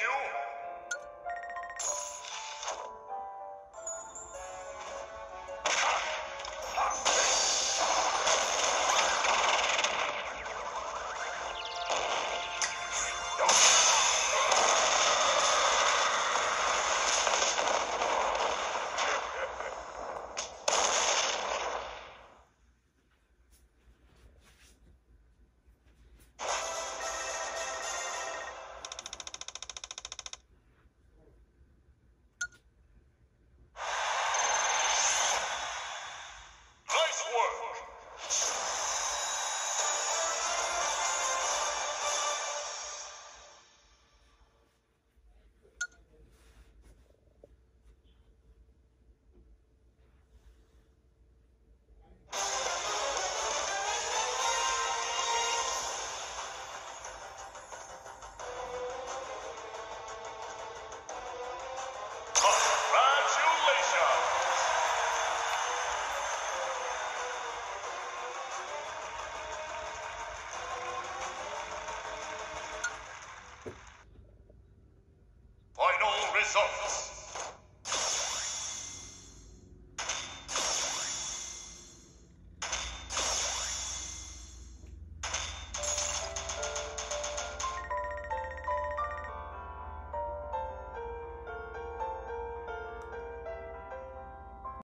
you.